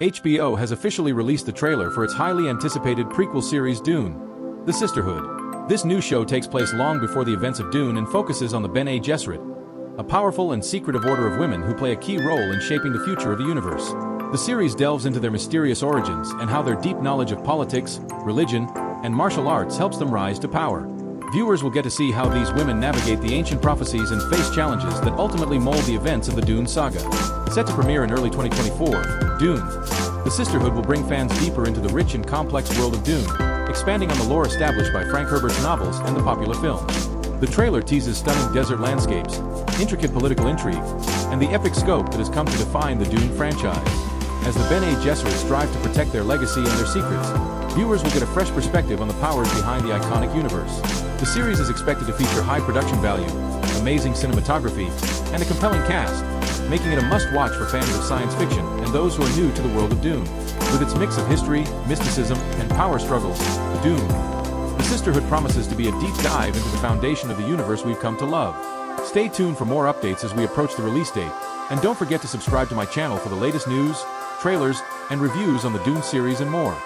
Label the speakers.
Speaker 1: HBO has officially released the trailer for its highly anticipated prequel series Dune, The Sisterhood. This new show takes place long before the events of Dune and focuses on the Bene Gesserit, a powerful and secretive order of women who play a key role in shaping the future of the universe. The series delves into their mysterious origins and how their deep knowledge of politics, religion, and martial arts helps them rise to power. Viewers will get to see how these women navigate the ancient prophecies and face challenges that ultimately mold the events of the Dune saga. Set to premiere in early 2024, Dune, The Sisterhood will bring fans deeper into the rich and complex world of Dune, expanding on the lore established by Frank Herbert's novels and the popular film. The trailer teases stunning desert landscapes, intricate political intrigue, and the epic scope that has come to define the Dune franchise. As the Bene Gesserit strive to protect their legacy and their secrets, viewers will get a fresh perspective on the powers behind the iconic universe. The series is expected to feature high production value, amazing cinematography, and a compelling cast, making it a must-watch for fans of science fiction and those who are new to the world of Dune. With its mix of history, mysticism, and power struggles, Dune, the Sisterhood promises to be a deep dive into the foundation of the universe we've come to love. Stay tuned for more updates as we approach the release date, and don't forget to subscribe to my channel for the latest news, trailers, and reviews on the Dune series and more.